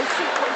Shit.